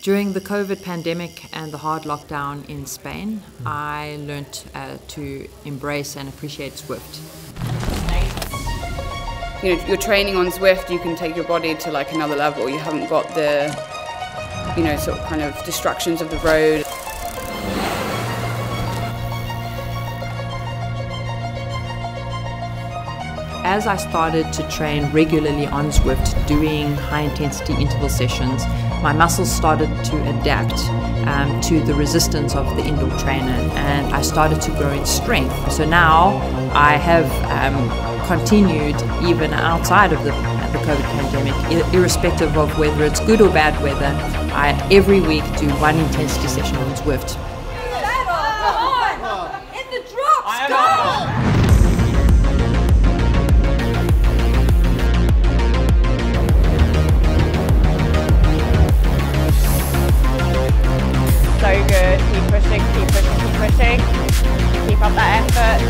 During the COVID pandemic and the hard lockdown in Spain, I learnt uh, to embrace and appreciate Zwift. You know, you're training on Zwift, you can take your body to like another level. You haven't got the, you know, sort of kind of distractions of the road. As I started to train regularly on Zwift, doing high intensity interval sessions, my muscles started to adapt um, to the resistance of the indoor trainer and I started to grow in strength. So now I have um, continued even outside of the, the COVID pandemic, irrespective of whether it's good or bad weather. I every week do one intensity session on Zwift. So good.